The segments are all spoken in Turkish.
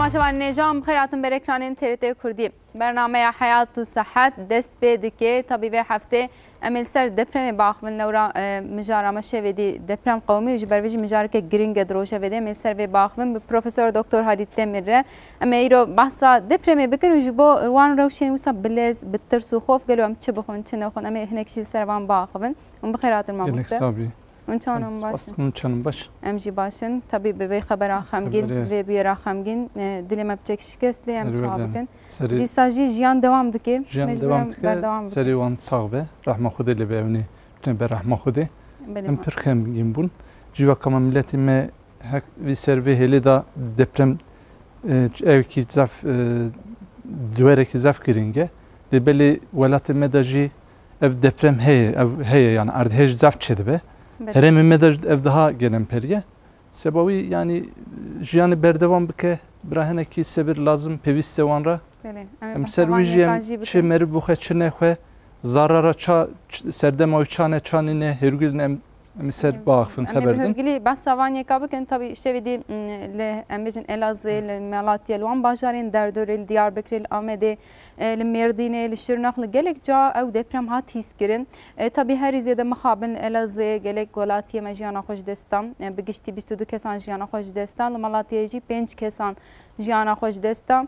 تماشاوان نجام خیراتون بر اکران تریت کردی برنامه حیات و صحت دست به دکه طبیب هفته امیل سر دپرم باخ من نورا مجارا مشه ودی دپرم قومی وجه برویج مجار که گرینگ دروشه ودی امیل سر و باخ من پروفسور دکتر هادی تمیره اما ایرو بحثا دپرم بکن وجه با روان روشین وسا بلز بترس و خوف گلو ام چه بخون چه نخون اما هنکشی سر وان باخ من ام بخیراتون ما باش ئەم ژی باشن تەبی ببێ خەبەرا خەمگین وێ بێرا خەمگین دلێمە بچێک شکست لێ ئەم بکەن دیساژی ژیان دەوام دکێ ژیان دەوام سەری وان ساغ بێ ڕحمە خودێ لە بێونێ بە ڕحمە خودێ ئەم پر خەمگین بوون جیوەکەمە ملەتی me وی سەرێ هێلێدا دەپرم ئەوکی زەف دوێرێکی زەف گرنگە لێبەلێ وڵاتی مەدەژی ev deprem heye ev heye yani erdhêj zef çê dibe Herêmê me de ev daha gelemperye sebawî yanî jiyanê berdevam bike bira hinekî sebir lazim pêwîst e wan re. Em ser wî jî em çi merî bixwe çi nexwe zarara ça serdema û çane çanîne hêrgilin em Misal baxfın xəbərdim. Hürgili bəs savaniyə qabıkən tabi işte vidi li embejin Elazığ, li Malatya, li wan bajarên derdorê, li Diyarbekir, li Amedê, li Mêrdînê, li Şirnax li gelek ca ew deprem hat hîs kirin. Tabi herî zêde mixabin Elazığ gelek Malatya me jiyana xwe ji destan. Bi giştî 22 kesan xwe ji destan. Jî 5 kesan جیانا خوش دستا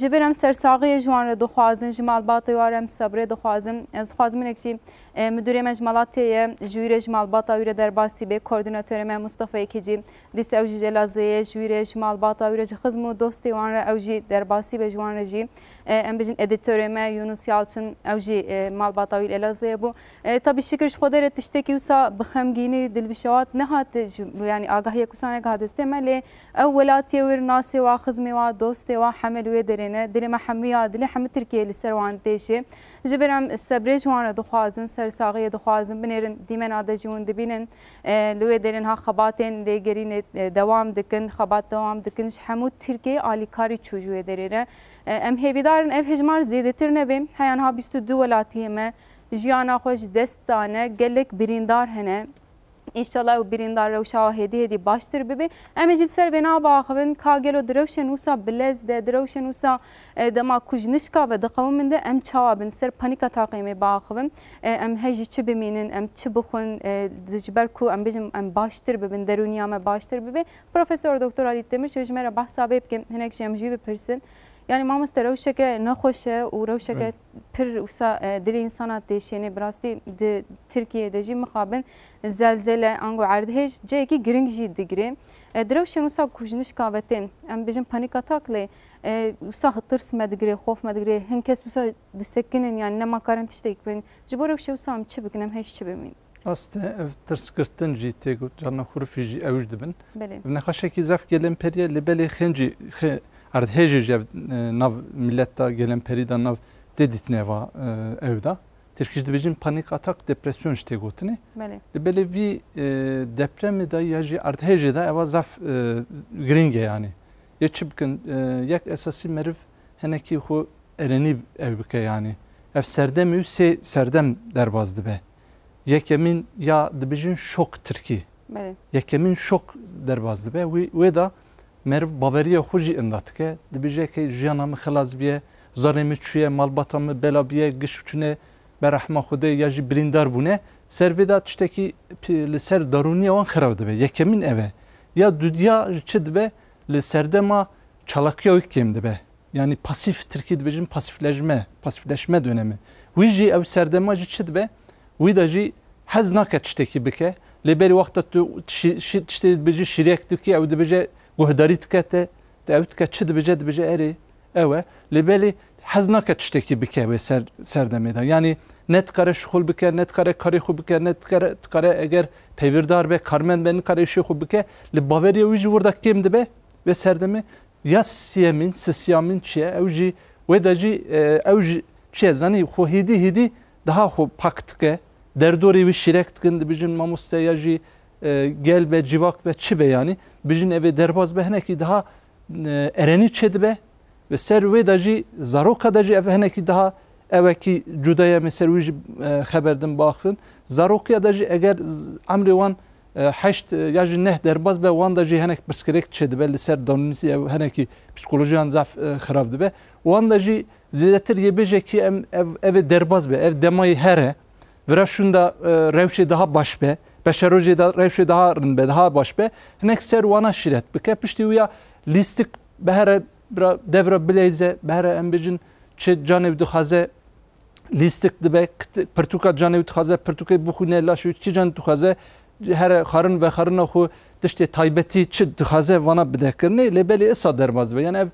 جبرم سرساقی جوان را دخوازن جمال باطی وارم صبر دخوازم از خوازم نکشی مدیر مجملاتیه جویر جمال باطی ویر در باسی به کوردیناتور من مصطفی کجی دیس اوجی جلازه جویر جمال باطی ویر جخزم و دوستی وان را اوجی در باسی به جوان رجی wî re ji xizm û dostê wan re ew jî derbasî be ji wan re jî em bijin editörê me Yunus Yalçın ew jî malbata wî Elazığê bû tabî şikir ji xwe derê tiştekî wisa bi xemgînî dilbişewat nehate yani agahiya kusanek hadistê me lê ew welatiyê wê nasê wa xizmê wa dostê wa hemel wê derê ne dilê me hemiya dilê hemî Tirkiye li ser wan têşê ji ber em sebrê ji de em hejmar zêdetir nebê heyan ha bîst û du welatiyê me jiyana xwe ji dest dane gelek birîndar hene. İnşallah ew birîndar rewşa hêdî hêdî baştir bibe em jî ser vê nabaxivin ka gelo direwşên wisa bilez de direwşên wisa dema ku ji nişka ve diqewin de em çawa bin ser panîka taqê me baxivin em hê jî çi em çi bixwin ji ber ku em bijim em baştir bibin derûniya me baştir bibe Profesör Doktor Ali Demir ji me re behsa bê bikim hinek ji em jî یعنی مامۆستا ڕەوشەکە نەخۆشە و ڕەوشەکە پر وسا دلی ئینسانا تێشێنێ براستی ترکیە دەژی مخابن زەلزەلە ئەنگۆ عردهێش جەیەکی گرنگ ژی دەگرێ درەوشێن وسا کوژنش کاوەتێن ئەم بێژم پەنیکا تاکلێ وسا ترس مەدەگرێ خۆف مەدەگرێ هەن کەس وسا دسەکنن یان نەماکارن تشتێک بن ji bo rewşê wisa çi bikinim hêş çi bimîn Rast ev tirskirtin jî tê got cana xurifî jî ew ji dibin Nexweşekî zef gelên periye li belê xencî erd hêjê nav milleta gelen perîda nav tê dîtineva evda. Tirkiş dibêjin panik atak depresyon ji tê gotinê. Li belê vî depremê de ya jî erd hêjê de eva zaf e yani. Yê çi bikin yek esasî meriv henekî xwe erenî ev bike yani. Ev serdemî û sê serdem derbaz dibe. Yekemîn ya dibêjin şok Tirkî. Yekemîn şok derbaz dibe wê da meriv baveriya xwe jî indatike dibêje ke jiyana min xilas biye zarê min çûye malbata min bela biye giş çûne berehma xwedê ya jî birîndar bûne ser vê da tiştekî li ser darûniya wan xirav dibe yekemîn ev e ya ji çi dibe li serdema çalakiya wî kêm dibe. Yani pasif Tirkî dibêjin pasifleşme pasifleşme dönemi. Wî jî ew serdema jî çi dibe? Wî da jî hez nake tiştekî bike lê berî wexta tu tiştê dibêjî şîrek dikî ew dibêje وهداري تكاته ئەو تکە چ دبجێ دبژێ ئەرێ ئەوە لەبێلی حەز ناکە تشتێکی بکەوێ سەردەمێدا ینی نەتکارە شخول بکە نەتکارە کاری خو بکە نەتکارە ئەگەر پەیوردار بێ کارمەند بێن کارێشی خو بکە لە باوەری ویژی وردە کێم دەبێ؟ بێ سەردەمێ یا سیمین سسیامین چیە ئەوژی وێدەجی ئەو چێ زانی خۆ هیدی هیدی دها خۆ پاکتکە دەردۆری وی شیرەکتکن دەبژین مامۆستەیەژی jî gel ve civak ve çi be yani. Bijin evê derbaz be hinekî daha erenî çê dibe ve ser wê de jî zaroka de jî ev hinekî daha evekî cudaya me ser wî jî xeber din baxin zarokiya de jî eger emrê wan heşt ya jî neh derbas be wan da jî henek pirsgirêk çê dibe li ser danûnisî ev henekî psikolojiyan zaf xirab dibe wan da jî zêdetir yê em ev ev derbas be ev demayê here. Vira şûn da rewşê daha baş be beşerojê da rewşê daha rin be daha baş be. Hinek ser wana şîret bike piştî wî ya lîstik behere devre bilêze behere em bijin çi canê dixwaze lîstik dibe pirtûka canê dixwaze pirtûkê bixûne laş çi can dixwaze her xarin ve xarina xu tiştê taybetî çi dixwaze vana bidekirinê lê belê îsa derbas be. Yani ev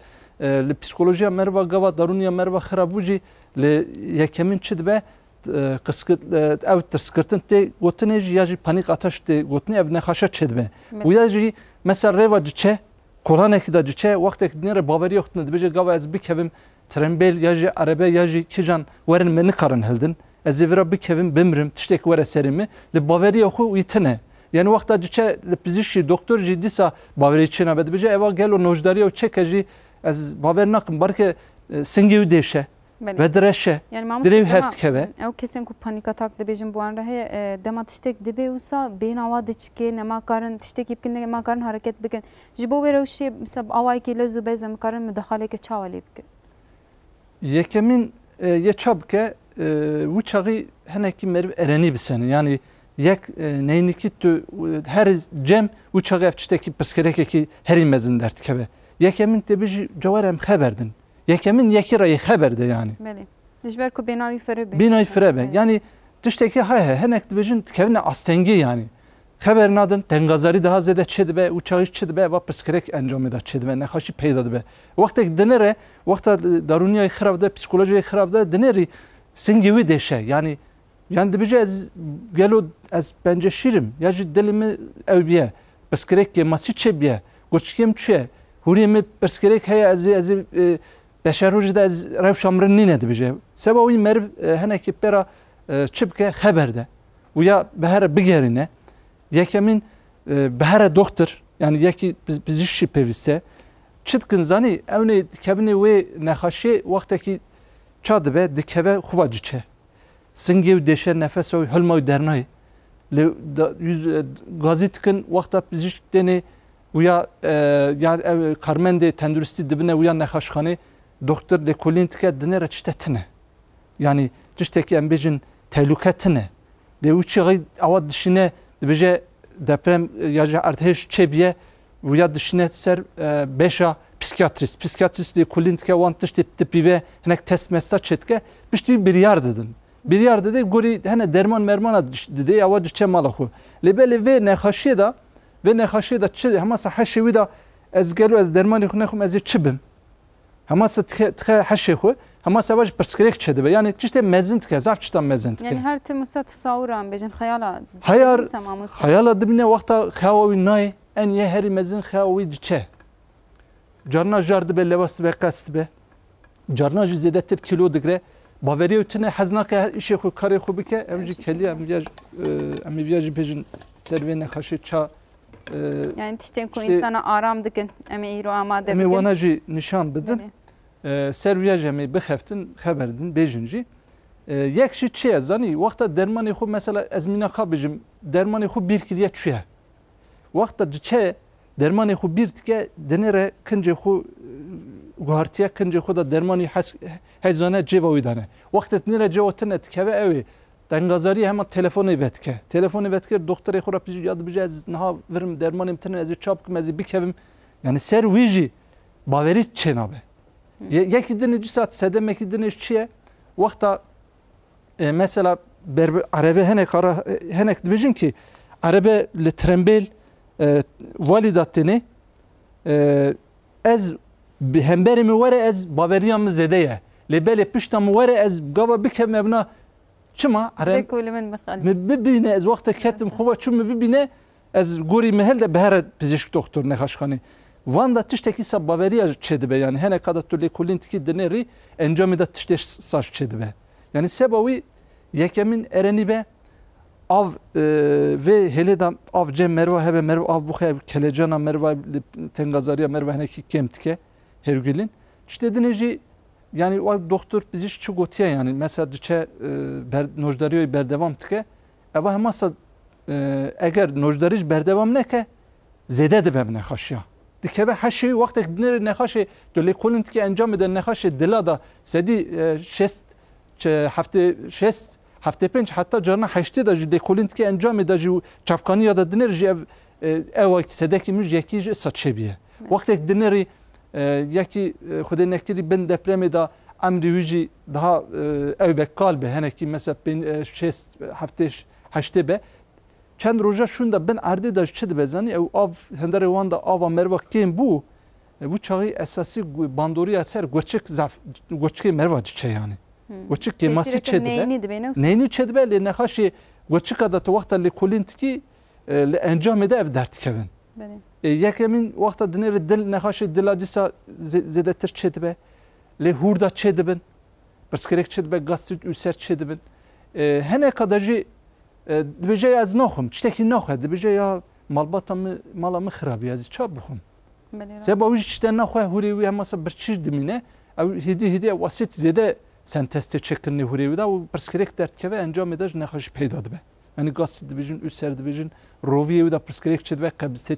li psikolojiya merva gava darûniya merva xirabû jî li yekemîn çi dibe ew tirskirtin tê gotinê jî ya jî panîk ateş tê gotinê ev nexaşa çê dibe û ya mesela rêva ciçe kolanekî da ciçe wextekî dinêre baverî yoxtine dibêje gava ez bikevim trembêl ya jî erebe ya jî kîjan werin me nikarin hildin ez ê vira bikevim bimrim tiştek min li baveriya xwe wî tune yani wexta ciçe li pizîşkî doktor jî dîsa baverî çêna be dibêje eva gel û nojdariya û çeke jî ez baver nakim. Belki singê wî ve direşe. Dirêv hev dikeve ew kesên ku panik atak dibêjin bu an re heye dema tiştek dibe wisa bên awa diçike nemakarin tiştekî bikin nemakarin hareket bikin ji bo wê rewşê mesela awayekî lez û bez em karin müdahaleke çawa lê bikin yekemîn yê ça bike wî çaxî henekî meriv erenî bisene yani yek neynikî tu her cem wî çaxî ev tiştekî pirsgirêkekî herî mezin derdikeve yekemîn tê bijî cewar em xeberdin yekemin yekî rayê xeberde yani dijber ku bênavî fire be bênavî fire be yani tiştekî heye henek dibêjin dikevine astengî yani. Xeber nadin tengazarî daha zêde çê dibe û çaxî çi dibe va pirsgirêk encamê da çê dibe nexweşî peyda dibe wextek dinêre wexta darûniyayê xirab de psikolojiyê xirab de dinêrî singî wî dêşe yani yani dibêje ez gelo ez bence şîrim ya jî dilê me ew biye pirsgirêkê masî çê biye goçikêm çi ye hûriyê me pirsgirêk heye ez ez ê beşerûjî de ez rewşa mirin nîne dibêje seba wî meriv hinekî pera çi bike xeber de. Û ya bihere bigerîne yekemîn bihere doktor yani yekî bizîşî pêvîste. Çi dikin zanî ewnê dikebinê wê nexweşê wextekî ça dibe dikeve singê û dêşe nefes ew hilma û dernayê li gazî dikin wexta bizîşk tenê wya ya ev karmendê tenduristî dibine wya nexweşxanê doktor li kulîn dike dinêre çi te tune yani tiştekî em bêjin tehlûke tune lê wî çi awa dişine dibêje deprem ya ji erdhêj çêbiye wya dişine ser beşa psikiyatrist. Psikiyatrist lê kulîn dike wan tiştê tipîve hinek test mesaj çêdike piştî wî biryar didin biryar dide gorî hene derman mermana dide awa çe mala xwe lê belê vê nexweşiyê da vê nexweşiyê da çi hemasa heşê wî da ez gelo ez dermanê xwe nexwim ez ê hemasa txe heşê xwe hemasa vaj pirsgirêk çê dibe. Yani tiştê mezin dike zaf çitan mezin dike yani her tim usta tasavvur an bejin hayala hayar hayala dibine wexta xewa wî nayê en yê herî mezin xewa wî diçe carna jar dibe lewas dibe qes dibe. Carna jî zêdetir kilo digre. Baveriya tune hez nake her işê xwe karê xwe bike em jî kelî em em viya jî pêjin ser vê nexweşê ça yani tiştên ku insana aram dikin em îro amade em ê wana jî nişan bidin. Ser viya jî em ê bixeftin xeber din bêjin jî yek jî çi ye zanî wexta dermanê xwe mesela ez mîna xwe bijim dermanê xwe bîr kiriye çi ye wexta diçe dermanê xwe bîr dike dinêre kincê xwe guhartiya kincê xwe da dermanî hezane cêva wî dane wextet nêre cêwa tune dikeve ew ê dengazarî hema telefonê vetike telefonê vetike doktorê xwe pijî ya dibêje ez niha virim dermanê tune ez ê çap bikim یکی دنه جسات سده مکی دنه چیه وقتا مثلا بر عربه هنک کارا هنک دیجن کی عربه لترمبل والیداتنی از به همبر موره از باوریام زده یه لبل پشتم موره از گاوا بکم ابنا چما عرب بکول من مخالف مبینه از وقت کتم خوبه چون مبینه از گوری مهل ده به هر پزشک دکتر نخاشخانی wexte ketim xwe çû me bibîne ez gorî me hel de bihere pizîşk doktor nexweşxanê Van da tiştekî sa baveriya çê dibe yani hene kada tu lê kulîntikî dinêrî encamê da tiştê saç çê dibe yani seba wî yekemîn erenî be av vê hêlê da av cem merva hebe merv av buxe kelecana merva tengazariya merva hergilin işte dinê jî yani o doktor bizi çi gotiye yani mesela diçe ber, nojdariyoy berdevam dike eva hemasa eger nojdariş berdevam neke zede dibe nexaşiya. dikeve heşê wextek dinir nexaşê tu lê kulin dike encamê de nexaşê dila da sedî şest hefte şest hefte pênc heta carna heştê da ji lê kulin dike encamê da jî çavkaniya da dinir jî ev ew sedekî min yekî ji sa çêbiye wextek dinirî yekî xudê nekirî bin depremê da emrî wî jî daha ew bekkal be henekî mesela şest hefteş heştê be çend roja şun da ben erdê da çi dibe zanî ew av henderê wan da ava merva kêm bû bu çağı esasî bandoriya ser goçik goçikê merva çiçe yani. Goçik kêmasî çe dibe. neynî çe dibe? Lê nexaşê goçika da tu wexta lê kolîntikî li encamê de ev derdikevin. Yekemîn wexta dinêrê dil nexaşê dila dîsa zêdetir çe dibe. Lê hûrda çê dibin. Pirsgirêk çê dibe gastrit ûser çê dibin. Heneka da jî dibêje ez naxwim tiştekî naxwe dibêje ya malbata min mala min xirabiye ez ça bixwim seba wî ji tişte naxwe hûrê wî hemasa birçî dimîne ew hêdî hêdî ew asît zêde sen testê çekirinê hûrê wî da û pirsgirêk derdkeve encamê de ji nexa jî peyda dibe yani gastrit dibêjin ûser dibêjin roviyê wî da pirsgirêk çê dibe qebzê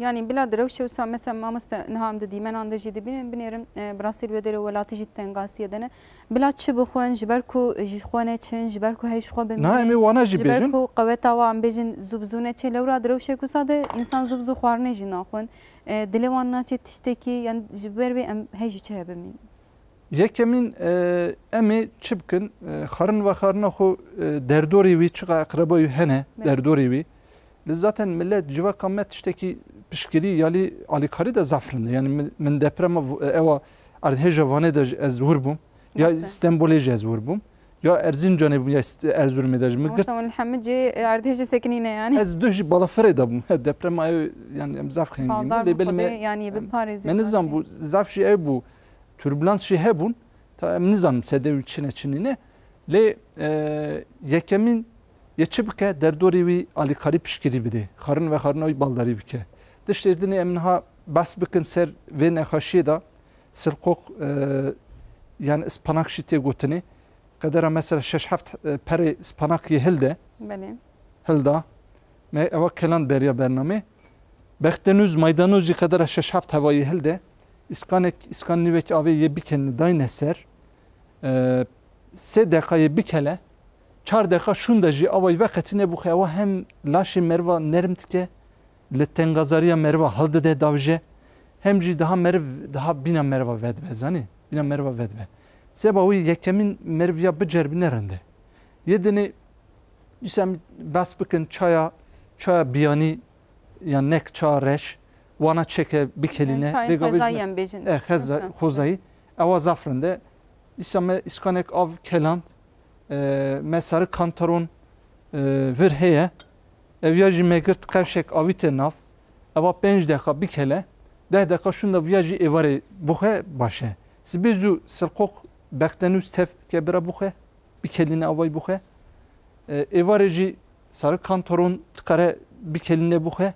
يعني بلاد روشة وسا مثلا ما مست نهام ددي من عند جي دبين بنيرم براسيل ودر ولاتي جي تنغاسية دنا بلاد شي بخوان جبركو جي خوانة تشن جبركو هاي شخوا بمين نعم وانا جي بيجن جبركو قوتا وعم بيجن زبزونة تشي لورا دروشة كوسا ده انسان زبزو خوارنة جي ناخون دلي وانا تشي تشتكي يعني جبر بي ام هاي جي تشي بمين yekemin e, emê çi bikin? E, xarin ve xarina xwe e, derdorê wî çiqa eqrebayî hene derdorê wî. Zaten millet civa kamet tiştekî pişkirî yalî alîkarî de zafrinde yani min deprema ewa erdhêja vanê de ez hûr bûm ya İstanbulê jî ez hûr bûm ya Erzincanê bûm ya de ji min girt Muhammed jî erdhêjê sekinîne yani. Ez du jî balafirê de bûm deprema yani em zaf xeyîn lê bil me yani bi parêzê me nizam bû zaf jî ew bû türbülans jî hebûn ta em nizanim sedê çine çinîne lê yê çi bike? Derdorê wî alîkarî pişkirî bide xarin ve xarina wî baldarî bike. Tiştêrdinê em niha bes bikin ser vê nexweşiyê da silqok yani ispanak jî tê gotinê. Qedera mesela şeş heft perê spanakî hil de. Hil da. Me ewa kelan beriya bername bextenûz maydanûz jî qedera şeş heft hevayî hil de. Îskanek îskan nîvekî avê yê bikenî dayne ser sê deqayê bikele çar deqa şûn de jî avayî veqetîne bû ewa hem laşê merva nerm dike li tengazariya merva haldide davje hem jî daha merv daha bîna merva vedbe zanî bîna merva vedbe seba wî yekemîn merviya bicer bi nerinde yedinê îsem bes bikin çaya çaya biyanî ya nek çaya reş wana çeke bikelîne xozayî ewa zafrinde îsame îskanek av keland me sarı kantaron vir heye. Ev ya jî me girt qewşek avî tê nav ewa pênc deqa bikele. Deh deqa şûn da viya jî êvarê bixwe baş e. Sibê zû silqok bextenûs tev ke bira bixwe bikelîne avayî bixwe êvarê jî sarı kantaron dikare bikelîne bixwe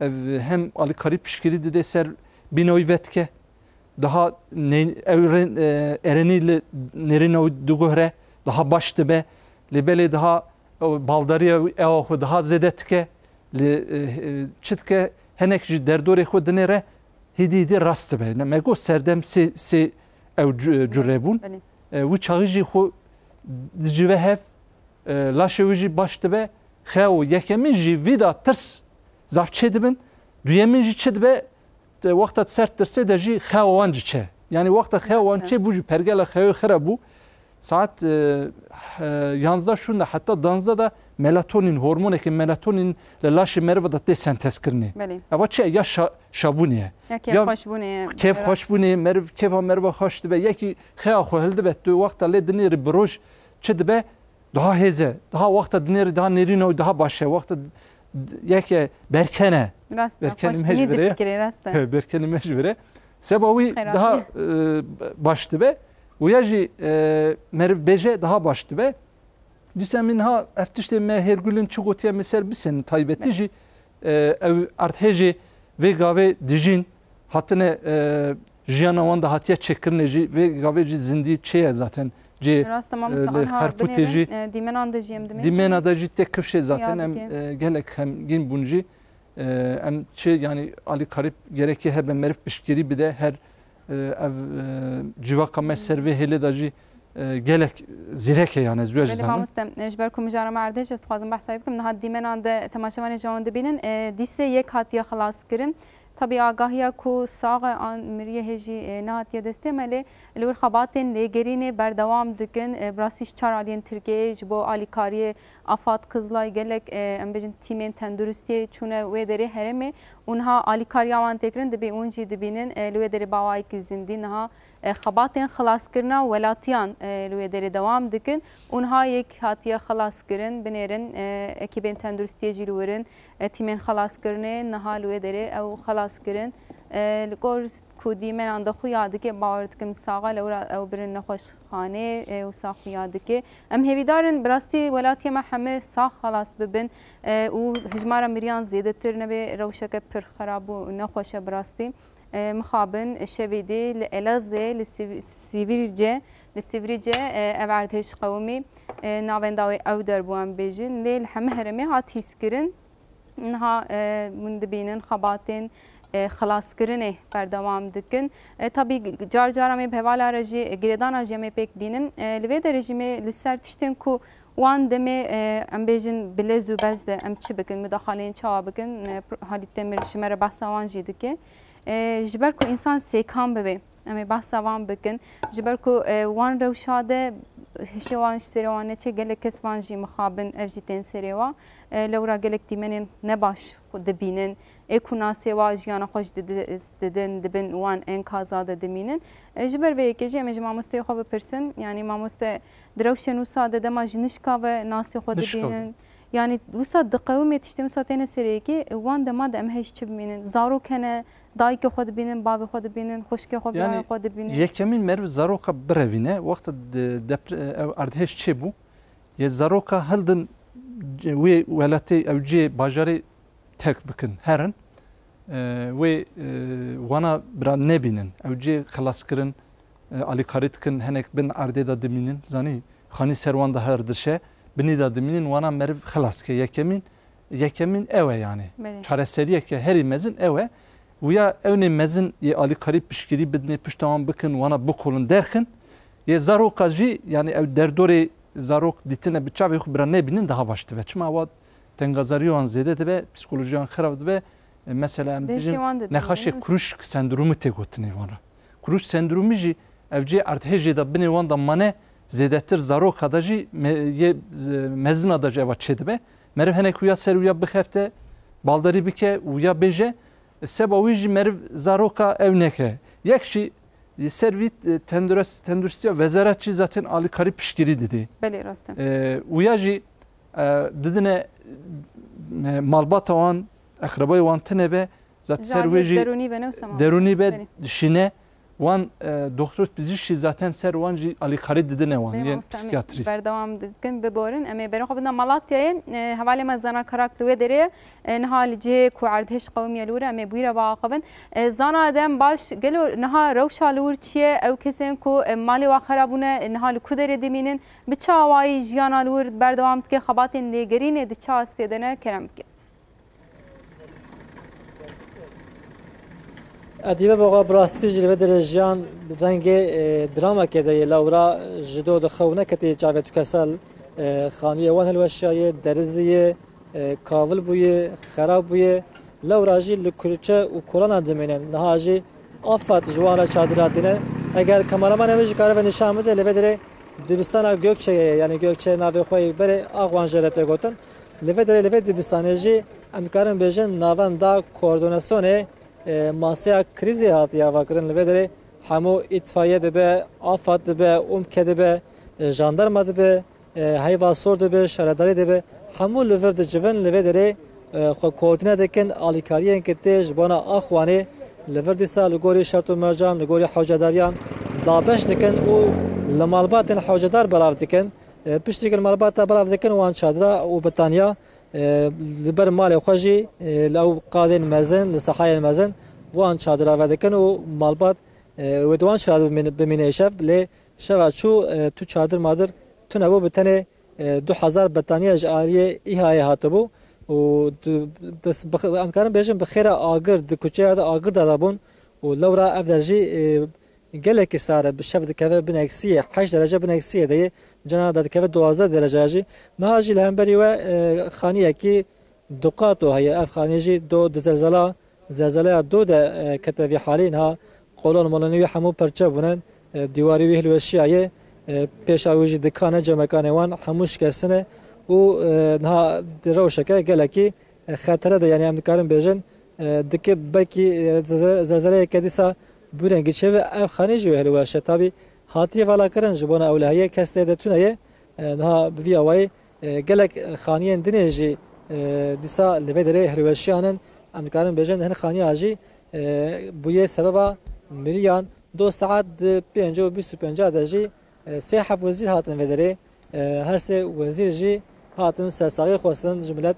ev hem alîkarî pişkirî dide ser bînoyî vetike daha erenî li nêrîna diguhre daha baş dibe li belê daha baldariya ewa xwe daha zêde dike li çi dike henek jî derdorê xwe dinêre hêdî hêdî rast dibe. Me got serdem sê sê ew curê bûn wî çaxî jî xwe dicive hev laşê wî jî baş dibe xew yekemîn jî vî da tirs zaf çê dibin duyemîn jî çi dibe wexta ser tirsê de jî xew wan jî çe yani wexta xew wan çê bû jî pergela xewê xira bû saat yanzda şunda hatta danzda da melatonin hormoneki melatonin laşi merve da te sentez kirni. Ava çe ya şabuniye. Ya kef hoş buniye. Kef hoş buniye merv kefa merve hoş dibe yeki xeya xo hildi be tu vakta le dineri broj çe dibe daha heze daha vakta dineri daha nerino daha başe vakta yeke berkene. Berkene mecbure. Berkene mecbure. Sebavi daha baş dibe. Uya Uyaji e, merbeje daha baştı be. Düsemin ha eftişte me hergülün çugotiye mesel bir senin taybetici e, ev artheji ve gave dijin hatine e, jiyanavan da hatiye çekirneci ve gaveci zindi çeye zaten. C harputeci dimen andacıyım demek. Dimen tek kıvşe zaten hem gelek hem gin bunci hem çe yani Ali Karip gerek ki hebe merif pişkiri bir de her ev e, civaka me serve hele da jî e, gelek zireke yani züya jizanı. Beli hamustem, jber ku mijara merde jiz tuhazım bahsayı bikim, nahat dimenan de temaşevan jivanda binin, e, dise yek hatiye halas kirin, خلاص کرن طبی آگاهی کو ساق آن مریه هجی نهات دسته ملی لور خباتن لگرین بردوام دکن براسیش چار آلین ترکیه جبو آلیکاری afat kızlay gelek em bejin tîmên tenduristiyê çûne wê derê herêmê û niha alîkariya wan têkirin dibê ûn jî dibînin li wê derê bawayekî zindî niha خباتین خلاص کرنا ولاتیان لوی دری دوام دکن. اونها یک هاتیه خلاص کرن بنرن اکیبن تندرستی جلورن تیمن خلاص کرنه نها لوی دری او خلاص کرن لگور کودی من اند خو یاد کې باور کم ساغه لور او برن خوش خانه او ساق یاد کې ام هوی دارن براستی ولات ما همه ساق خلاص ببن او هجمار مریان زیاده تر نه به روشک پر خراب و نخوش براستی مخابن شویدی لالازه لسیویرجه لسیویرجه اواردهش قومی ناونداوی او در بوان بیجن لیل همه هرمی هات هیسکرن نها من دبینن خباتین خلاصکردنê berdewam dikin. Tabî car cara me hevala jî girêdana jê me pêk bînin. Li vê derê jî me li ser tiştên ku wan demê em bêjin bilez û bez de em çi bikin müdaxaleyên çawa bikin Halît Demir ji جبر کو انسان سیکان ببه امی بحث وان بکن جبر کو وان روشاده هشی وان سریوانه چه گلک کس وان جی مخابن اف جی تین سریوا لورا گلک دیمنین نباش خود دبینن اکو ناسی و جیانا خوش ددن دبن وان انکازا ددمینن جبر وی که جی امی ماموسته خواب پرسن یعنی ماموسته دروشن و ساده دما جنشکا و ناسی خود دبینن yani wisa diqewimê tiştê wisa têne seriyekê wan dema de em hêj çi bimînin zarokene bavê xwe dibînin xuşkê xwe birayê xwe dibînin yekemîn meriv zaroka birevîne wexta ev erdhêj çêbû yê zaroka hildin wê welatê ew ciyê bajarê terk bikin herin wê wana bira nebînin ew cê xelaskirin alîkarî dikin hinek bin erdê da dimînin zanî xanî serwan da her dişe binî da dimînin wana meriv xelaske yekemîn yekemîn ew e yani. Çareseriyeke herî mezin ew e Uya evne mezin ye alîkarî piştgirî bidine pişta wan bikin wana bikolin derxin ye zaroka jî yani ew derdorê zarok dîtine bi çavê xwe bira nebînin daha baş dibe. Çima wat tengazarî wan zêde dibe psîkolojiyan xirab dibe. Mesela em bijin nexaşê kuruş sendromu tê gotinê wana. Kuruş sendromu jî ev cê erdhêjê da binê wan da mane da jî yê mezina da jî eva çê dibe. Meriv hinek wya ser wya bixefte baldarî bike wya bêje seba wî jî meriv zaroka ew neke yek jî servî tenduristiya vezeretçî zaten alîkarî piştgirî didî wya jî didine malbata wan اقربای وان تنه به زات سرویجی درونی به نفس درونی به شینه وان دکتر پزیشکی zaten ser wan jî alîkarî didine wan yên psikiyatrî berdewam dikin biborin em ê berê xwe bidin Malatyayê hevalê me zana karak li wê derê niha li cihê ku erdhêj qewmiye li wir em ê bûyre biaqibin zana dem baş gelo niha rewşa li wir çi ye ew kesên ku malê wa xerabûne niha li ku derê dimînin bi çi awayî ادیبه بقا براستی جلوه در جیان رنگ دراما که ده لورا جدو ده خونه کتی جاوه تو کسل خانوی وان هلوشای درزی کاول بوی خراب بوی لورا جی لکرچه و کلانا دمینن نها جی آفت جوانا چادراتینه اگر کامرامان همیش کاره و نشان بده لبه داره دبستان gökçe yani gökçe nave xoy bere ağwan jerete gotin leve dere leve dibistane jî em karin bêjin navan da koordinasyonê ماسیا کریزی هات یا وکرن لبدره همو اتفاقیه دبه آفات دبه امکه دبه جاندرما دبه هیوا سور دبه شهرداری دبه همو لور د جوان لبدره خو کوردینه دکن الیکاریان کتیج بنا اخوانه لور دیسا لگوری شرط و مرجان لگوری حوجداریان دابش دکن او لمالبات حوجدار بلاف دکن پشتی کن مالبات بلاف دکن وان چادرا و بطانیا لبر مالê xwe jî e, li ew qadên mezin li sexayên mezin wan çadira vedikin û malbat e, wê wan çadir bimîne şev lê şeva çû e, tu çadir madir tu nebû bi tenê du hezar betaniya ji aliyê îhayê hatibû û em karin bêjin bi xêra agir di kuçeya de agir de dabûn û lewra ev der jî gelekî sare bi şev dikeve bin eksiye heş derece bin eksiye deyê cena da dikeve duwazdeh derece jî niha jî li hemberî we xaniyekî duqato heye ev xanî jî do di zelzela zelzeleya do de kete vî halî niha qolon molonî wî hemû perçe bûnin دیواری وی هلوشیایه پیش اوجی دکانه جمکانه وان هموش کسنه و نه دروشکه گلکی خطره ده یعنی هم دکارم بیجن دکه بکی زلزله کدیسا بورنگی چه و اف خانه جو هلوشه تابی هاتی والا کرن جبونه اولهیه کسته ده تونه نه بوی اوای گلک خانیان دنیجی دیسا لبدره هلوشیانن هم دکارم بیجن هن خانی آجی بویه سببا ملیان دو ساعت پنج و بیست و پنجاه درجه سه حف وزیر هاتن وداره هر سه وزیر جی هاتن سرساقی خواستن جملت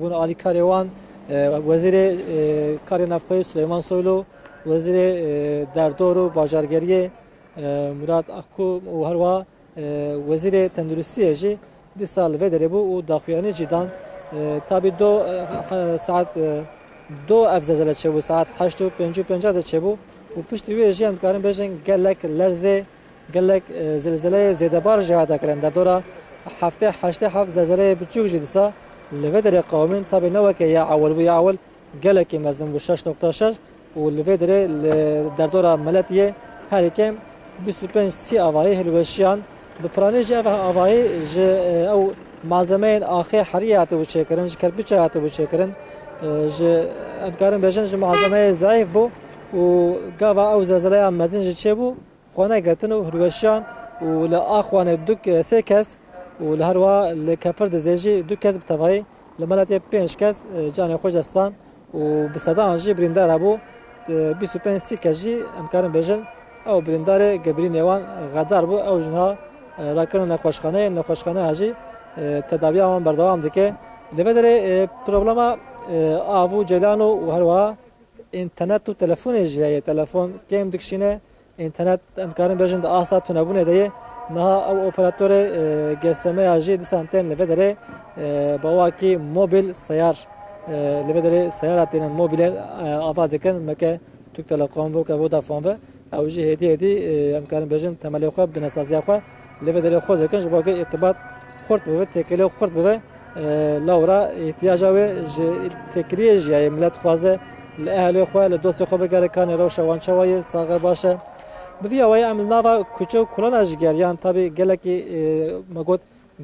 بون آلی کاریوان وزیر کاری نفخوی سلیمان سویلو وزیر دردار و باجارگری مراد اکو و هروا وزیر تندرستی جی دی سال و دره بو و داخویانی جیدان تابی دو ساعت دو افزازل چه بو ساعت هشت و پنج و پنجا ده چه بو. و پشت وی جی هم کارن بیشن گلک لرزه گلک زلزله زیدبار جهاده کرن. در دورا هفته هشته هفت زلزله بچوک جیدسا لبدر قومين طب نوك يا اول ويا اول قالك مازن 6.16 û li vê derê li derdora miletiyê herêkem 25 sî avayê hilweşiyan bi piranê jî ev avayê ji ew malzemeyên axê heriyê hatiye bû çêkirin ji kerpiçê hatiye bû çêkirin ji em karin bêjin ji malzemeyê zayıf bû û gava ew zelzeleya mezin ji çêbû xwanegertin û hilweşiyan û li axwanê du sê kes û li herwa li kefir dizê jî du kes bi tevayî li meletê pênc kes canê xwe destan û bi sedan jî birîndar hebû 25 سیکه جی امکارم بجن او بریندار گبری نوان غدار بو او جنها راکرن نخوشخانه نخوشخانه هجی تداوی آمان بردوام دکه دمدر پروبلما آوو جلانو و هروا انترنت و تلفون جیه تلفون کم دکشینه انترنت امکارن بجن دا آسا تونبونه دیه نها او اپراتور گسمه هجی دسانتین لفدره بواکی موبیل سیار لبه داره سیاراتین موبیل آوا دکن مکه توک تلقام و که ودافون و او جی هدی هدی امکان بجند تملی خو بنسازی خو لبه داره خود دکن جبا که ارتباط خورد به تکلی خورد به لورا احتیاج و تکریه جیه ملت خوازه لأهل خو لدوست خو بگره کان رو شوان چوای ساغه باشه بوی اوای عمل نوا کوچو کلون جگریان تابی گلکی مگوت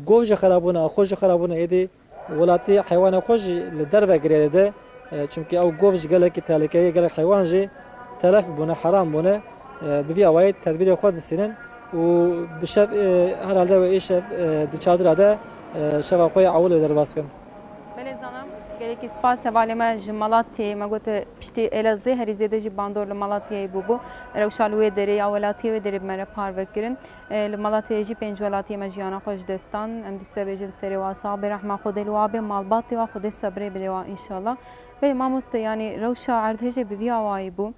گوج خرابونه خوش خرابونه ایدی ولاتی حیوان خوش لدر بگیره ده چونکه او گوج گلکی تلکه وڵاتی حیوانە خۆشی لە دەربەگرێدە چونکی ئەو گۆڤژ گەلێکی تالەکەی گەلک حیوانژێ تەلەف بوونە حرام بوونە بڤیاوایت تدبیری خۆ دەسێنن و بشەب هەرالدەوە ئێشە دوچادرادا شەوا خۆی ئەوڵ دەرباسکەن. گەلێکی سپاس هەواالێمە ji مەڵاتێ مەگوتە پشتی ئێلەزێ هەریزێدە ji باندۆر لە مەڵاتیایی بوو رەوشال وێ دەرێ یا وڵاتی وێ دەرێ بمەرە پارڤەکردن لە مەڵاتێژی پێنج وڵاتی ئەمە ژیانە خۆش دەستان ئەم دیسە بێژن سەرێ واسا بێرەحما خودل وابێ ماڵباتی وا خودێ سەبرێ بدێوا ئینشاءڵە بێ مامۆستە ینی رەوشە عردهێژێ بڤیاوایی بوو.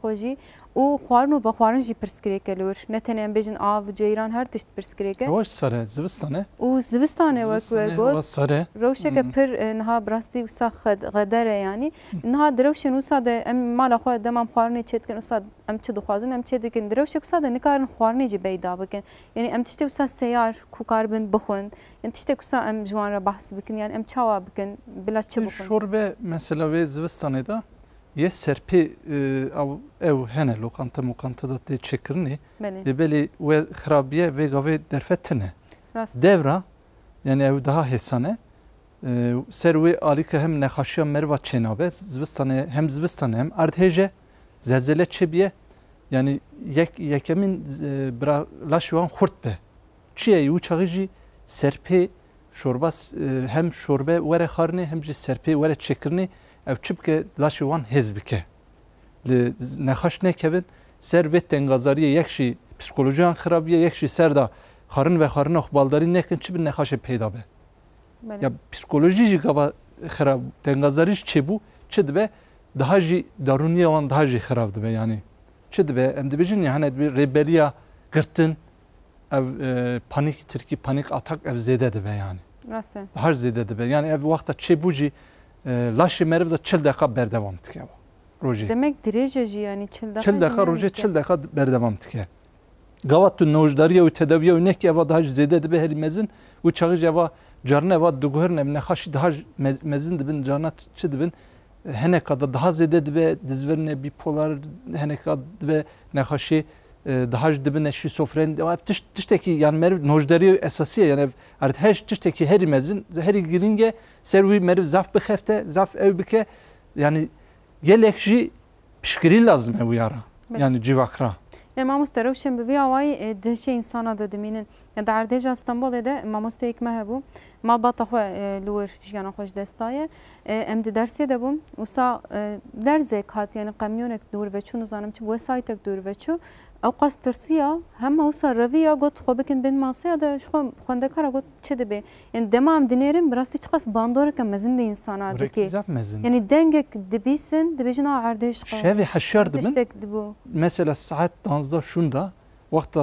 Xwe jî û xwarin û bexwarin jî pirsgirêk e li wir ne tenê em bêjin av ceyran her tişt pirsgirêk e Ew sere zivistan e û zivistanê wek we got sere rewşeke pir niha bi rastî wisa xedere yanî niha di rewşên wisa de em mala xwe demam xwarinê çê dikin wisa em çi dixwazin em çê dikin di rewşek wisa de nikarin xwarinê jî beyda bikin yani em tiştê wisa seyar ku karbin bixwin yani tiştek wisa em ji wan re behs bikin şorbe mesela wê zivistanê da yê serpê ew hene lokanta mokanta da tê çêkirinê lê belê we xirabiye vê gavê derfetine devra yani ew daha hêsane ser wê alîke hem nexaşiya merva çênabe zivistanê hem zivistanê hem erdhêje zelzele çebiye yani yek yekemin bira laş wan xurt be çiye û çaxî شوربا هم شوربه وره خارنه هم جی سرپی وره چکرنه. او چبکه لاشی وان هز بکه. نخاش نکوین. سر و تنگازاری یکشی پسیکولوژی ان خرابیه یکشی سر دا خارن و خارن اخبالداری نکن. چی به نخاش پیدا به؟ یا پسیکولوژی جی گوا خراب تنگازاریش چی بو؟ چی دبه؟ daha jî daruniya wan daha jî xirab dibe yanî. Çi dibe em dibêjin yani bir rêberiya girtin ev e, panik Tirkî panik atak ev zêde dibe yani. Daha zêde dibe yani ev waxta çêbû jî laşê meriv da çil deqa berdevam dike rojê demek dirêje jî yani çil deqa çil deqa rojê çil deqa berdevam dike gavat tu nojdariya û tedaviya û nekî eva daha jî zêde dibe herî mezin. Û çaxî eva carne eva diguhirin ev nexaşî daha mezin dibin carna çi dibin. Heneka da daha zêde dibe dizverine bipolar heneka dibe nexaşî e, daha dibine şizofren tiş tişteki yani merv nojderi esasiye yani artık her tişteki her mezin her giringe servi merv zaf bi hefte zaf ev bike yani yelekji pişkiri lazım ev yara yani civakra. Yani mamus terevşen bi viyavay e, dehçe insana da deminin yani dar dehçe İstanbul'e de mamus teyikme hebu mal bata xwe e, lûr tişgana xweş destaye em di dersê de bûm. Wisa derzek hat yani qemyonek dûr veçû nizanim çi wesaytek dûr veçû ئەو قەسترسیە هەمەوسە ڕەویە گوت خۆ بکن بن ماسیەدا خۆم خوندەکەرە گوت چ دەبێ یان دەمام دنێرم بڕاستی چ قەس باندۆرەکە مەزن دە ئینسانا دەکێ یعنی دەنگێک دەبیسن دەبێژن ئەو عردێش شەوێ حەشەر دەبوو مەسەلە سعات دانزدا شوندا وەختە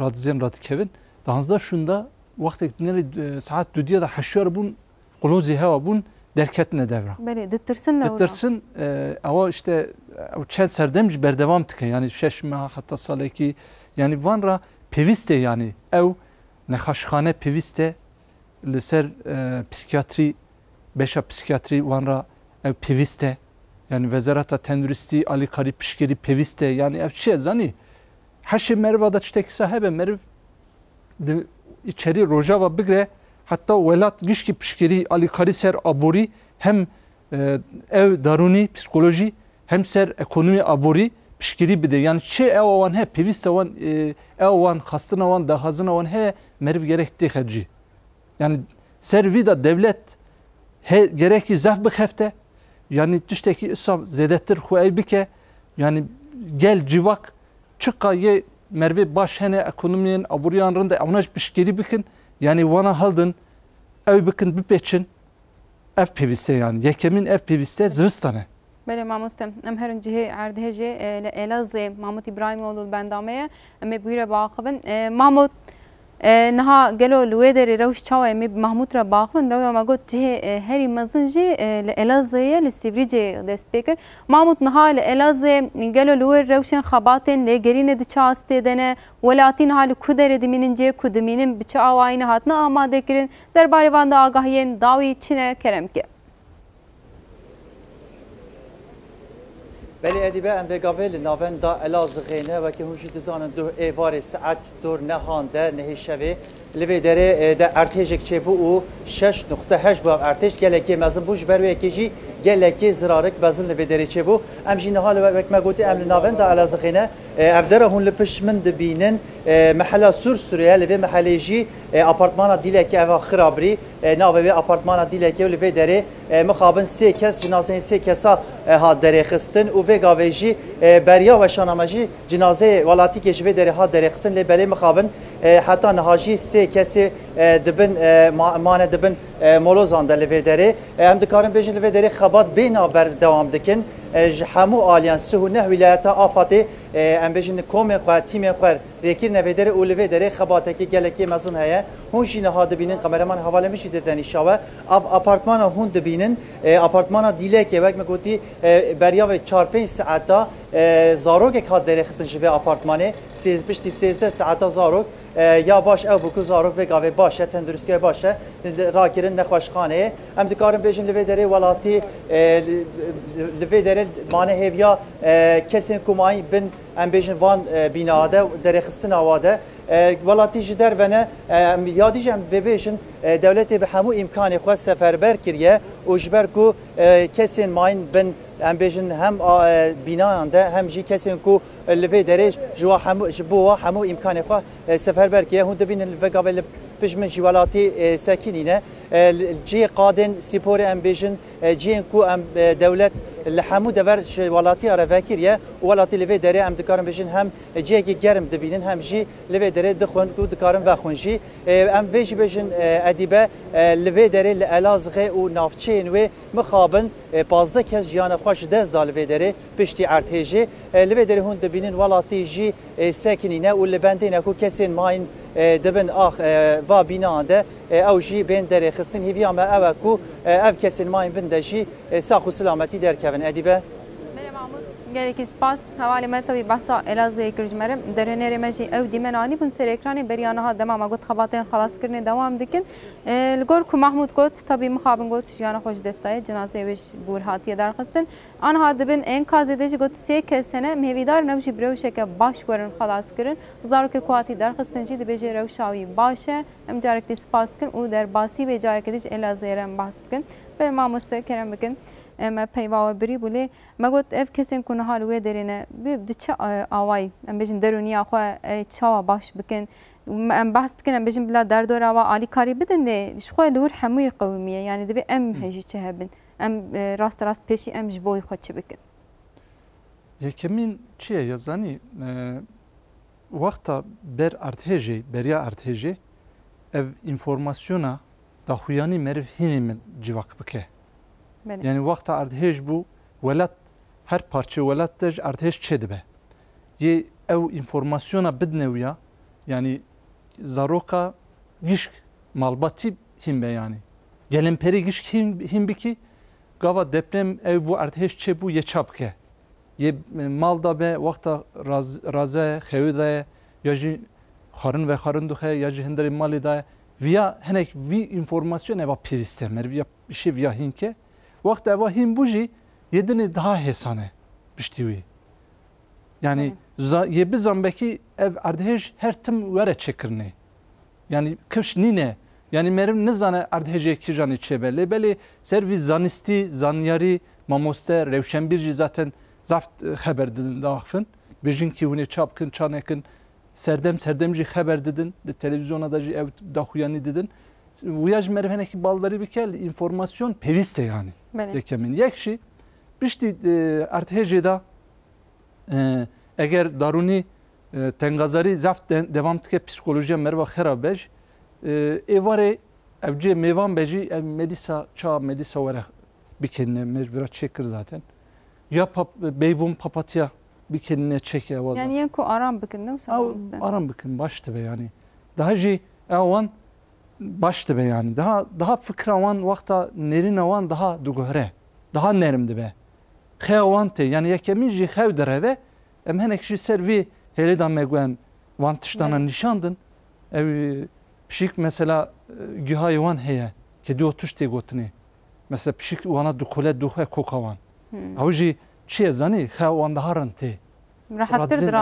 ڕاتزیێن ڕاتکەون دانزدا شوندا وەختێک نێری سعات دودیە دا حەشەر بوون قلۆزی هەوا بوون heva bun derketine devra. Beli dittirsin de Dittirsin ama işte çel serdemci berdevam tike yani şeşme hatta saleki yani vanra peviste yani. Ev nexaşxane peviste li ser e, psikiyatri beşa psikiyatri vanra ev peviste yani vezarata tenduristi ali kari pişkeri peviste yani ev çi zani? Haşi merva da çtek sahibe merv içeri rojava bigre hatta velat gişki pişkeri ali kari ser abori hem e, ev daruni psikoloji hem ser ekonomi abori pişkiri bide yani çe ev avan he pevist avan e, ev avan hastın avan da hazın avan he merv gerekti hacı yani ser vida devlet he gerekli zaf bıkhefte yani tüşteki İslam zedettir hu bike yani gel civak çıkka ye merve baş hene ekonominin aburiyanrında avnaj pişkiri bikin yani vana haldın ev bikin bipeçin ev peviste yani yekemin ev peviste zıvıstanı بله مامۆستم ئەم هەرنجهێ ئاردهێژێ لە ئێلازێ مامۆتی برایمەوە بەندامەیە ئەمێ بویرە باقبن مامۆت نها گلو لوی دری روش چاوی می محمود را باخون رو ما گفت جه هری مزن جه لالازه لسیبری جه دست بکر محمود نها لالازه گلو لوی روشن خباتن لگرین د چاست دنه ولاتین حال کودر دمینن جه کودمینن بچه آواین هاتنا آماده کرن در باری وان دا آگاهین داوی چنه کرم بلی ادیبه ام بگاوه لناون دا الازغینه و که هوشی دزانن دو ایوار ساعت دور نهانده نهی لیوی داره ده ارتشک چه بو أو شش نقطه هش با ارتش گلکی مزن بوش بروی کجی گلکی زرارک بزن لیوی داره چه بو ام جینه حال وک مگوتی ام لناون دا علازخینه افدره هون لپش من دبینن محل سور سوریه لیوی محلی جی اپارتمانا دیلکی اوا خرابری ناوی وی اپارتمان دیلکی و لیوی داره مخابن سی کس جنازه سی کسا ها داره خستن و وی گاوی جی بریا و شانامجی جنازه ولاتی کشوی داره ها داره خستن لیبلی مخابن حتی نهاجی سی sê kesê dibin mane dibin molozan de li vê derê em dikarin bêjin li vê derê xebat bêna berdewam dikin ji hemû aliyan sih û neh wîlayeta afatê em bêjin komên xwe tîmên xwe rêkir nevê derê û li vê derê xebatekî gelekî mezin heye hûn jî niha dibînin kameraman hevalê jî didin îşawe apartmana hûn dibînin apartmana dîlekê wek me gotî beriya ve çar pênc saeta zarokek hat derêxistin ji vê apartmanê piştî sêzde saeta zarok. Ya baş ew bû ku zarok vê gavê baş e tenduristiye baş e rakirin nexweşxaneyê em dikarin bêjin li vê derê welatî li vê derê mane hêviya kesên kumayî bin ام بیشن وان بیناده درخستن آواده ولاتی جی در ونه یادی جم و بیشن دولت به همو امکان خود سفربر کریه و جبر کو کسین ماین بن ام بیشن هم بینانده هم جی کسین کو لوی درش جوا همو جبوا همو امکان خود سفربر کریه هون دبین لوی قابل پیش من جوالاتی ساکینینه jivalati sekinine cî qadên spor em bêjin ciyên ku em dewlet li hemû dever welatiya re vekiriye û welatî li vê derê em dikarin bêjin hem ciyekî germ dibînin hem jî li vê derê dixwin û dikarin vexwin jî em vê jî bêjin edîbe li vê derê li Elazığê û navçeyên wê mixabin pazde kes jiyana xwe ji dest da li vê derê piştî ertêjê li vê derê hûn dibînin welatî jî sekinîne û li bendêne ku kesên mayın dibin ax va bînan de ew jî bên derê xistin hêviya me ew ku ev kesên mayên bin de jî sax û silametî derkevin edîbe gelekî spas hevalê me tevî behsa Elazığê kir ji me re derhenêrê me jî ew dîmen anî bûn ser ekranê beriya dema me got xebatên xelaskirinê dewam dikin. Li gor ku Mahmud got tevî mixabin got jiyana xwe ji destayê cinazê wê bûr hatiye derxistin anha dibin enkazê de jî got sê kes sene mehvîdar ew jî bi rewşeke baş werin xelaskirin zarokê ku hatî derxistin jî dibêje rewşa wî baş e em carekî spas bikin û derbasî wê carekê de jî Elazığê re em behs bikin be mamoste kerem bikin ئێمە پەیواوە بری بوو لێ مەگوت ئەف کەسێن کو نهار وێ دەرێنە چه ئاوایی ئەم بێژن دەرونیا خۆ چاوە باش بکەن ئەم باس بکەن ئەم بێژن بلا دەردۆراوە ئالیکاری بدەن دێ خۆی لەور هەمووی قومیە یعنی دەبێ ئەم هێژی چه هەبن ئەم ڕاستە ڕاست پێشی ئەم ji بۆی خۆ چ بکەن یەکەمین چییە یەزانی وەختا بەر ئارتهێژێ بەریا ئارتهێژێ ev informasyona daxuyanî meriv hinê min civak bike Yani wexta erdhêj bû welat her parçe welat te ji erdhêj çê dibe? Yê ew informasyona bidine wiya yani zaroka gişk malbatî hîn be yani. Gelemperî gişk hîn bikî gava deprem ew bu erdhêj çê bû yê çap bike yê mal da be wexta raze xewê daye ya jî xarin ve xarin dixe ya jî hinderê malê daye viya hinek vî informasyon eva pêvîste mer viya işê viya hînke Vakti eva him buji yedini daha hesane piştiwi. Yani ye bir zambeki ev erdheş her tim vere çekirne. Yani kış nine. Yani merim ne zane erdheje kirjani çebelle. Beli servis zanisti, zanyari, mamoste, revşenbirci zaten zaft haber dedin daha akfın. Bejin ki hune çapkın, çanekın, serdem serdemci haber dedin. Televizyona da ev dahuyani dedin. Vujaj merveneki balları bir kel informasyon peviste yani. Yekemin yekşi. Bişti e, artejeda e, eğer daruni e, tengazari zaft devam tike psikolojiye merva xerabej e, evare evce mevan beji ev medisa ça medisa vere bir kendine mecbura çekir zaten. Ya pap, beybun papatya bir kendine çek ya valla. Yani yenko aram bıkın ne musun? Aram bıkın başta be yani. Daha ji evan baş dibe yani. Daha daha fıkra wan wexta nerîna wan daha duguhre daha nerim dibe xeya wan tê yani yekemîn jî xew direve em hinek jî ser vê hêlêda me guhen wan tiştana nîşandin ew pişik mesela gühayê wan heye kedî o tuş tê gotinê mesela pişik wana dukule duhe koka wan ew jî çi ye zanî xeya wan diharin tê rahattir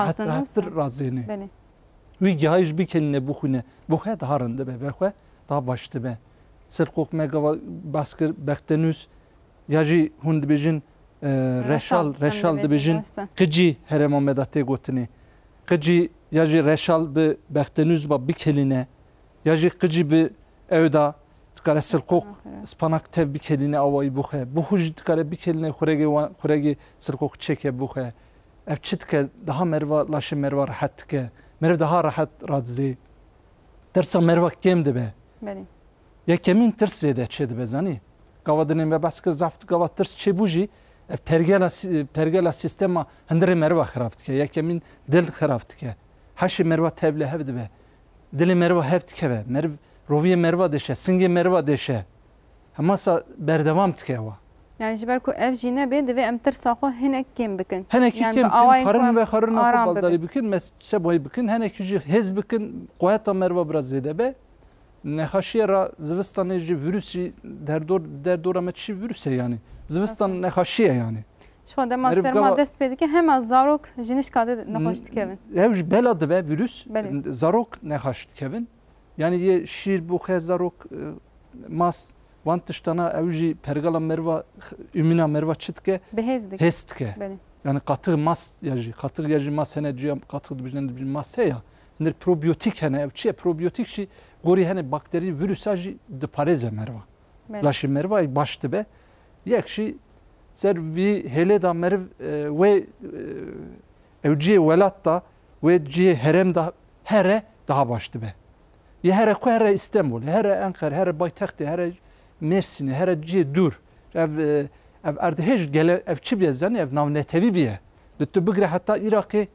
xwe daha baş dibe sirqoq me gava bas kir bextenûs ya jî hûn dibêjin reşal reşal dibêjin qicî herema me da tê gotinê qicî ya jî reşal bi bextenûz ba bikelîne ya jî qicî bi ew da dikare sirqoq spanak tev bikelîne awayî bixwe bixû jî dikare bikelîne xuregê xuregê sirqoq çêke bixwe ev çi dike daha merva laşê merva rehet dike meriv daha rehet radizê dersa merva kêm dibe یەکەمین ترسێ دە چێ دەبێزانی گاوا دنێ بە باس کرد زافت گاوا ترس چێ بژی پەرگەلا سیستەما هەندێ مەروە خراپ دکە یەکەمین دل خراپ دکە هەشی مەروە تەب لە هەب دەبێ دلی مەروە هەف دکەوە مرو ڕۆڤە مەروە دێشە سنگی مەروە دێشە هەماسا بەردەوام دکەوە Yani ji ber ku ev jî nebe divê em tirsa xwe hinek kêm bikin. Henekî xarin ve xarin baldarî bikin me se boy bikin henekî jî hêz bikin qoyeta merve biraz zêde be nexaşiye ra zivistanê ji virüsî derdor derdora me çi virüse yani zivistan nexaşiye yani Şu dema serma dest pê dike hema zarok ji nişkadê nexweş dikevin. Ew ji bela dibe virüs zarok nexweş dikevin. Yani şîr bû xe zarok mas Van tıştana evji pergala merva ümina merva çitke behezdik hestke. Beni. Yani katı mas yaji katı yaji mas heneciya katı bizden bir masse ya. Nir probiyotik hene evçiye probiyotik şi gori hene bakteri virüs aji de pareze merva. Beni. Laşi merva baştı be. Yekşi servi hele da merv e, ve e, evciye velatta ve ciye herem da here daha baştı be. Ya here ku here İstanbul, here Ankara, here Baytaxtı, here Mersinê, here ciyê dûr. Ev ev erdihêj gele ev çi biye zanî ev navnetevî biye. Li tu bigire heta Iraqê,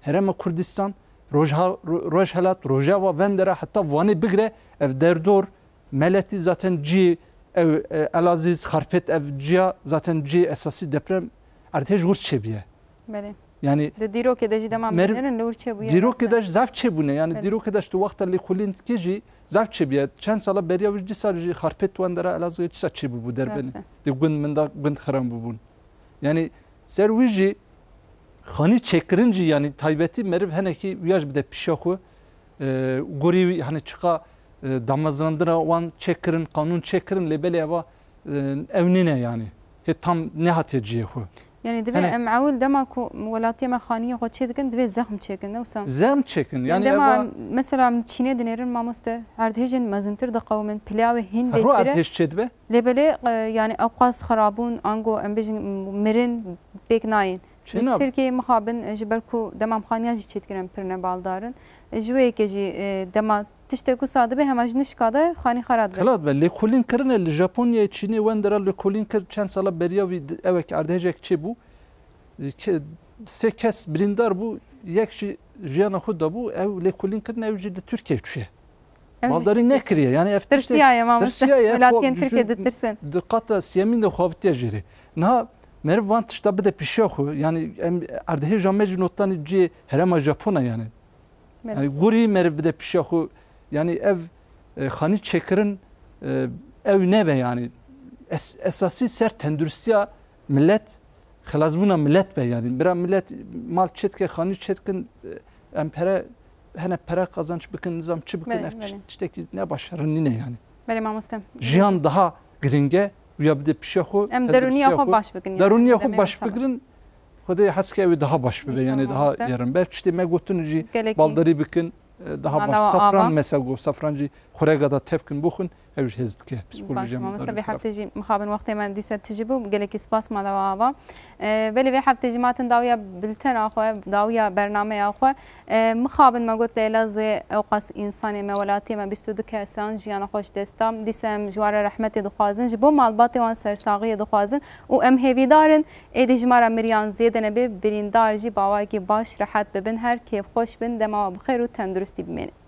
herema Kurdistan, Rojhelat, Rojava, Vendera heta vanê bigire ev derdor meleti zaten ciyê ev Elaziz, Xarpet ev ciya zaten ciyê esasî deprem erdihêj wir یعنی دیرو که دجی دمام مر... نرن لور چه بویه دیرو که دش زف چه بونه؟ یعنی دیرو که دش تو وقت لی خولین که جی زف چه بیا؟ چند سالا بریا وجدی سال جی خرپت وان در الازو چه چه بو بو در بن دی گند من دا گند خرم بو بون یعنی سر ویجی خانی چکرنجی یعنی تایبتی مرف هنکی ویاج بده پیشاخو گوری هنی چقا damazlandıra olan çekirin kanun çekirin lebele eva evnine yani. He tam ne hatiye ciyehu. یعنی دبی معول دما کو ولاتی ما خانی خود چه دکن؟ دبی زخم چکن نه وسام زخم چکن یعنی دما مثلا من چینه دنیرن ما مست اردهجن مزنتر دقاو من پلاو هند دیتره رو اردهج چه دبی لبله یعنی اوقاس خرابون انگو امبیجن مرن بیگ ناین. Türkiye muhabin ji ber ku demam xaniya jî çêtkirin pirne baldarin ji wê yekê jî dema tiştek ku sadibe hema ji nişka de xanî xerat be. Xelat be lêkolîn kirine li Japonyayê Çînê wendera lêkolîn kir çend sala beriya wî evek erdhêjek çê bû sê kes birîndar bû yek jî jiyana xwe da bû ew lêkolîn kirine ew jî li Tirkiye çûye. Baldarî nekiriye yani ev tirsiyaye mamostatiyên Tirkiye ditirsin. Di qata siyemîn de xavitiye jêrê. Niha meriv van tişta bide pişiya xwe yani em erdhêja me jî notanî ciyê herema Japona yani. Yani gurî meriv bide pişiya xwe yani ev xanî çêkirin ew nebe yani es, esasî ser tenduristiya millet xelazbûna millet be yani bira millet mal çetke xanî çetkin em pere hene pere kazanç bikin nizam çi bikin ev ne başarın nîne yani. Belê mamostem. Jiyan daha giringe ya bir de pişe xwe em derûniya xwe baş bikin. Derûniya xwe baş bikirin Xwedê heske ew daha baş bibe yani daha yerin. Bev tiştê me gotin jî baldarî bikin daha baş safran mesela go safran jî xurega اوش هزد که پسیکولوژی ما مثلا به حبت جی مخابن وقتی من دیست تجیبو گلکی سپاس ما دوا ولی به حبت جی ماتن داویا بلتن آخوا داویا برنامه آخوا مخابن ما گوت لیلا زی اوقاس انسانی مولاتی ما بیستو دو کسان جیان خوش دستم دیسم جوار رحمت دخوازن جبو مالباتی وان سرساقی دخوازن و ام هیوی دارن ایدی جمارا مریان زیدن به بریندار جی باواکی باش راحت ببن هر کیف خوش بن دما بخیر و تندرستی بمینه